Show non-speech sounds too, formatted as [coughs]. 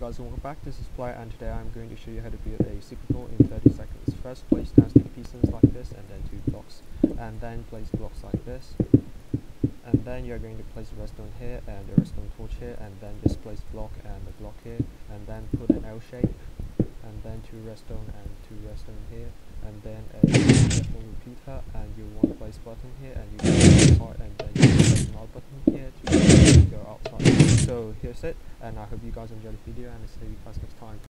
guys welcome back. This is Player and today I'm going to show you how to build a signal in 30 seconds. First place down sticky pistons like this and then two blocks and then place blocks like this. And then you're going to place a redstone here and a redstone torch here and then just place block and a block here and then put an L shape and then two redstone and two redstone here and then a redstone [coughs] repeater and you want to place button here and you can outside and then you place another button here to go outside so here's it and I hope you guys enjoyed the video and I'll see you guys next time